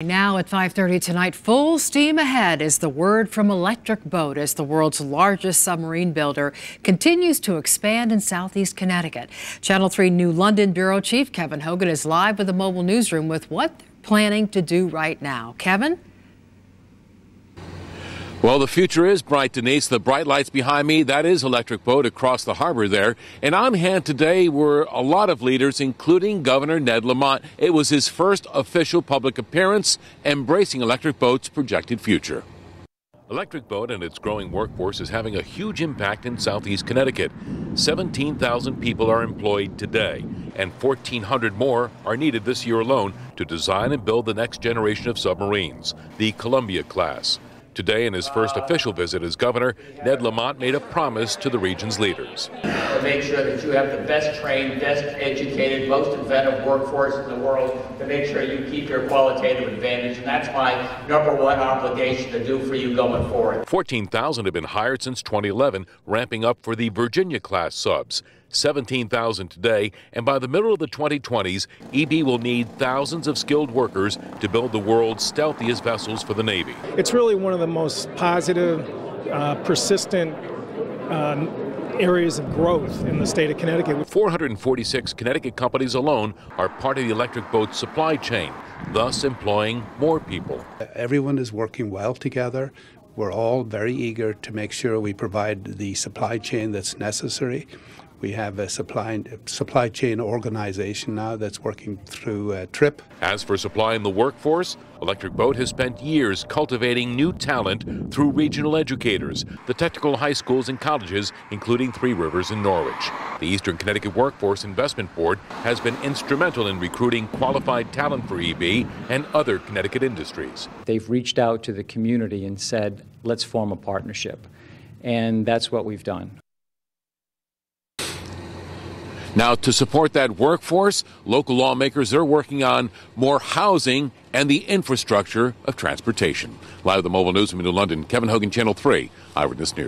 Now at 5:30 tonight, full steam ahead is the word from Electric Boat as the world's largest submarine builder continues to expand in southeast Connecticut. Channel 3 New London bureau chief Kevin Hogan is live with the mobile newsroom with what they're planning to do right now. Kevin? Well, the future is bright, Denise. The bright lights behind me, that is Electric Boat across the harbor there. And on hand today were a lot of leaders, including Governor Ned Lamont. It was his first official public appearance embracing Electric Boat's projected future. Electric Boat and its growing workforce is having a huge impact in southeast Connecticut. 17,000 people are employed today, and 1,400 more are needed this year alone to design and build the next generation of submarines, the Columbia class. Today, in his first official visit as governor, Ned Lamont made a promise to the region's leaders. To make sure that you have the best trained, best educated, most inventive workforce in the world, to make sure you keep your qualitative advantage, and that's my number one obligation to do for you going forward. 14,000 have been hired since 2011, ramping up for the Virginia class subs. 17,000 today, and by the middle of the 2020s, EB will need thousands of skilled workers to build the world's stealthiest vessels for the Navy. It's really one of the most positive, uh, persistent uh, areas of growth in the state of Connecticut. 446 Connecticut companies alone are part of the electric boat supply chain, thus employing more people. Everyone is working well together. We're all very eager to make sure we provide the supply chain that's necessary. We have a supply, supply chain organization now that's working through uh, TRIP. As for supplying the workforce, Electric Boat has spent years cultivating new talent through regional educators, the technical high schools and colleges, including Three Rivers in Norwich. The Eastern Connecticut Workforce Investment Board has been instrumental in recruiting qualified talent for EB and other Connecticut industries. They've reached out to the community and said, let's form a partnership. And that's what we've done. Now, to support that workforce, local lawmakers are working on more housing and the infrastructure of transportation. Live at the Mobile News in New London, Kevin Hogan, Channel 3, Eyewitness News.